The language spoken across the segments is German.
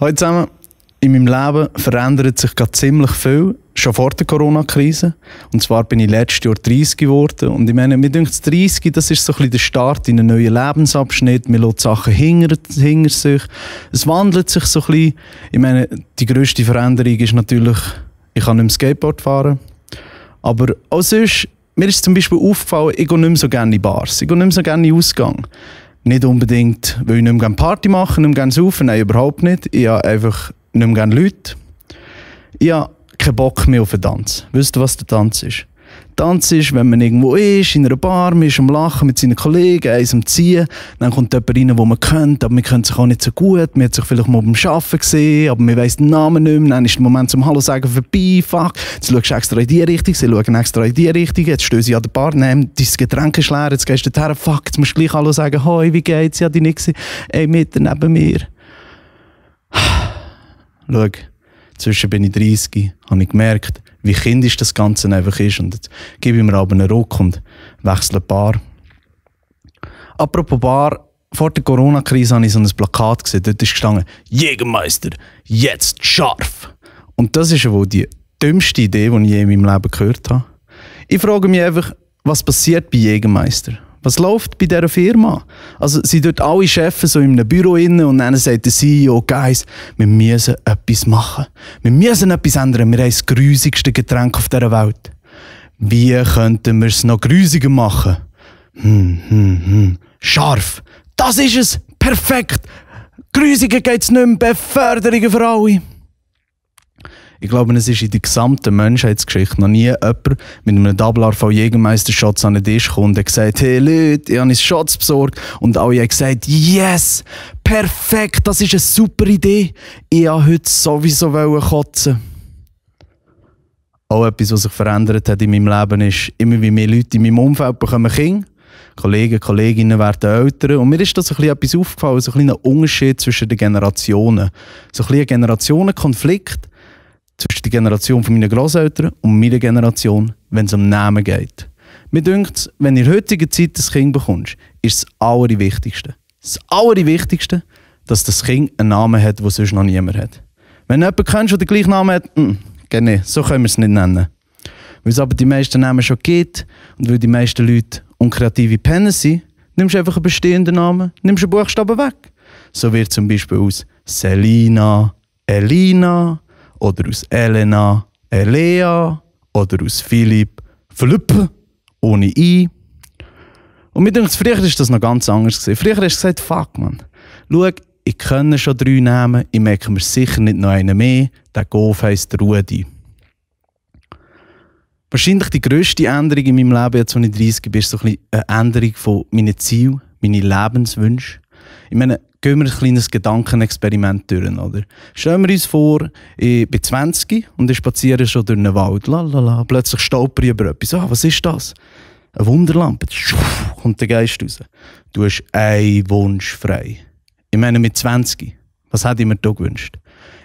Hallo zusammen. In meinem Leben verändert sich gerade ziemlich viel, schon vor der Corona-Krise. Und zwar bin ich letztes Jahr 30 geworden. Und ich meine, mir denkt 30, das ist so ein bisschen der Start in einen neuen Lebensabschnitt. Man lässt Sachen hinter, hinter sich. Es wandelt sich so ein bisschen. Ich meine, die grösste Veränderung ist natürlich, ich kann nicht mehr Skateboard fahren. Aber auch sonst, mir ist zum Beispiel aufgefallen, ich gehe nicht mehr so gerne in Bars. Ich gehe nicht mehr so gerne in Ausgang. Nicht unbedingt, weil ich nicht mehr Party mache, nicht mehr saufen, nein, überhaupt nicht. Ich habe einfach nicht mehr gerne Leute. Ich habe keinen Bock mehr auf einen Tanz. Wisst ihr, was der Tanz ist? Tanz ist, wenn man irgendwo ist, in einer Bar, man ist am Lachen mit seinen Kollegen, eins am Ziehen, dann kommt jemand rein, den man kennt, aber man kennt sich auch nicht so gut, man hat sich vielleicht mal beim Arbeiten gesehen, aber man weiss den Namen nicht mehr, dann ist der Moment zum Hallo sagen vorbei, fuck, jetzt schaust du extra in die Richtung, sie schauen extra in die Richtung, jetzt stehen sie an der Bar, nehmen dein Getränk ist leer, jetzt gehst du dorthin, fuck, jetzt musst du gleich Hallo sagen, hoi, wie geht's, ja, die nicht gesehen, ey, mit neben mir. Schau, zwischen bin ich 30, habe ich gemerkt, wie kindisch das Ganze einfach ist. Und jetzt gebe ich mir aber einen Ruck und wechsle ein Bar. Apropos Bar, vor der Corona-Krise habe ich so ein Plakat gesehen. Dort ist gestanden, Jägermeister, jetzt scharf. Und das ist wohl die dümmste Idee, die ich je in meinem Leben gehört habe. Ich frage mich einfach, was passiert bei Jägermeister? Was läuft bei dieser Firma? Also sind dort alle Chefs so in einem Büro inne und dann sagt der CEO, Guys, wir müssen etwas machen. Wir müssen etwas ändern. Wir haben das grusigste Getränk auf dieser Welt. Wie könnten wir es noch grusiger machen? Hm, hm, hm. Scharf. Das ist es. Perfekt. Grusiger geht es nicht mehr. Beförderungen für alle. Ich glaube, es ist in der gesamten Menschheitsgeschichte noch nie jemand mit einem Double von Jägermeister-Shots an den Tisch gekommen und gesagt, hey Leute, ich habe uns Shots besorgt. Und alle haben gesagt, yes, perfekt, das ist eine super Idee. Ich wollte heute sowieso kotzen. Auch etwas, was sich verändert hat in meinem Leben, ist, immer wie mehr Leute in meinem Umfeld bekommen Kinder. Kollegen, Kolleginnen werden älter. Und mir ist da so ein etwas aufgefallen, so ein kleiner Unterschied zwischen den Generationen. So ein ein Generationenkonflikt zwischen der Generation von meinen Großeltern und meiner Generation, wenn es um Namen geht. Mir denkt, wenn du in heutiger Zeit ein Kind bekommst, ist das Allerwichtigste. Das Allerwichtigste, dass das Kind einen Namen hat, den sonst noch niemand hat. Wenn du jemanden kennst, der den gleichen Namen hat, mh, gerne, so können wir es nicht nennen. Weil es aber die meisten Namen schon gibt und weil die meisten Leute unkreative Pennen sind, nimmst du einfach einen bestehenden Namen, nimmst einen Buchstaben weg. So wird zum Beispiel aus Selina, Elina, oder aus Elena Elea oder aus Philipp Philipp ohne I. Und mir denkt, früher ist das noch ganz anders gewesen. Früher hast du gesagt, fuck man, schau, ich kenne schon drei Namen, ich merke mir sicher nicht noch einen mehr, der Golf heisst Rudi. Wahrscheinlich die grösste Änderung in meinem Leben, jetzt, als ich 30 bin, ist so ein eine Änderung von meinen Zielen, meinen Lebenswünschen. Ich meine, gehen wir ein kleines Gedankenexperiment durch. Oder? Stellen wir uns vor, ich bin 20 und ich spaziere schon durch einen Wald. Lalala. Plötzlich stolper ich über etwas. Ah, was ist das? Eine Wunderlampe. Schuff, kommt der Geist raus. Du hast einen Wunsch frei. Ich meine, mit 20. Was hätte ich mir da gewünscht?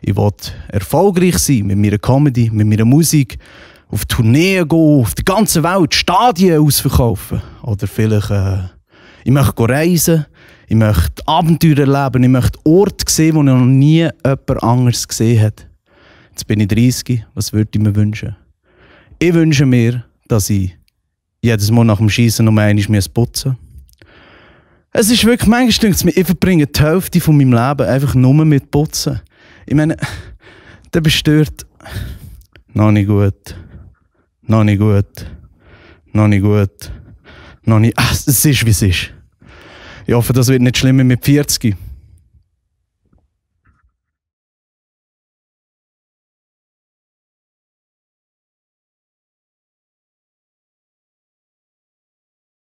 Ich wollte erfolgreich sein mit meiner Comedy, mit meiner Musik, auf Tourneen gehen, auf die ganze Welt, Stadien ausverkaufen. Oder vielleicht, äh, ich möchte reisen ich möchte Abenteuer erleben. Ich möchte Orte sehen, wo noch nie jemand anderes gesehen hat. Jetzt bin ich 30. Was würde ich mir wünschen? Ich wünsche mir, dass ich jedes Mal nach dem Schießen um einmal putzen muss. Es ist wirklich, manchmal denke ich mir, ich verbringe die Hälfte von meinem Leben einfach nur mit Putzen. Ich meine, der bestört. Noch nicht gut. Noch nicht gut. Noch nicht gut. Noch nicht. Es ist, wie es ist. Ich hoffe, das wird nicht schlimmer mit 40.